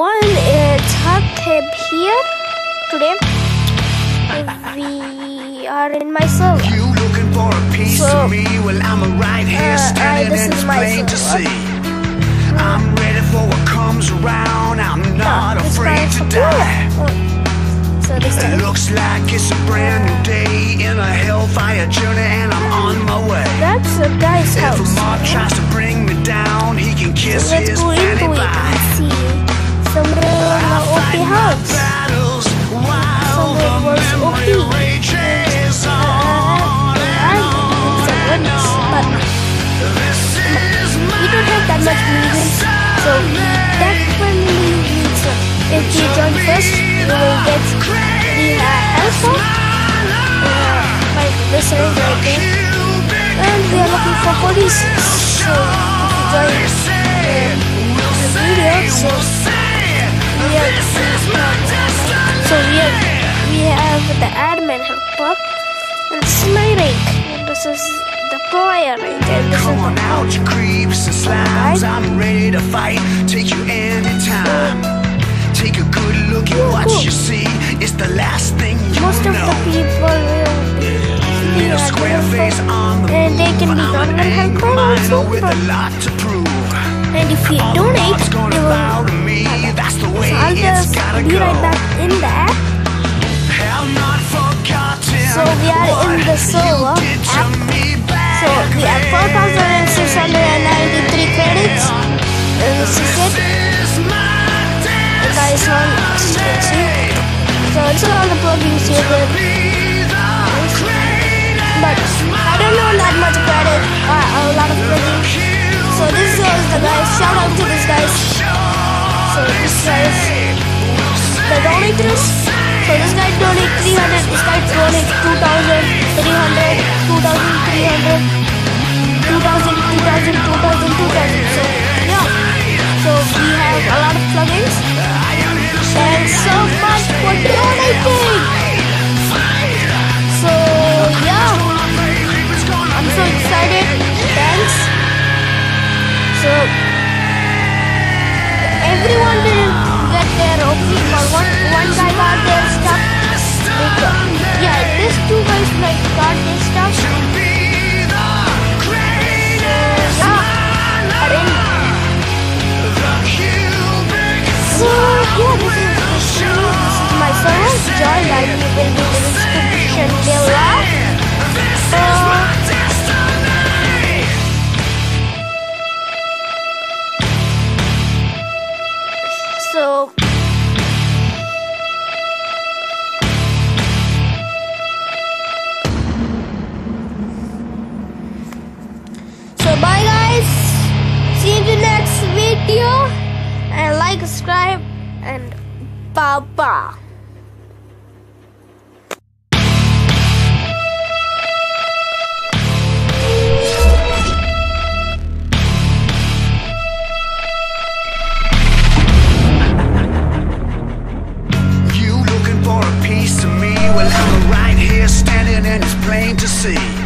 everyone, it's Hatib here. Today we are in my server. You looking for a piece So, of me? Well, I'm a right here uh, standing I- this and is it's plain to see. I'm ready for what comes around. I'm not Yeah, afraid to die. Oh. So It looks like it's a brand new day in a hellfire journey, and I'm on my way. That's a guy's If a house. mob tries to bring me much movement. So definitely needs uh, if you join first, you will get the uh, alpha uh, by listening right there. And we are looking for police. So if you join the video, so we are so we have we have the admin helper and. And this is the player right there. This is Come on out, you creeps and slimes. I'm ready to fight. Take you anytime. Take a good look at what you see. It's the last thing you most of know. the people will be Little the square face on the And they can be I'm an government angry helper also, with a lot to prove. And if you donate, gonna will. bow to me. That's the way So it's gotta be go. right back in the app. Have not forgotten So we are in the server we have 4,693 credits. And this is it. Guys on expensive. So it's all the plugins get. But I don't know that much credit. Uh, a lot of plugins. So this is the guys. Shout out to this guys. So this guys. The donators. So this guy donate 300. This guy donate 2,000, 300, 2,300, 2,000, 2,000, 2,000, 2,000. So yeah. So we have a lot of plugins. And so much for donating. So yeah, I'm so excited. Thanks. So everyone didn't get their opening, but one one guy got their Baba. you looking for a piece of me? Well, I'm right here standing and it's plain to see.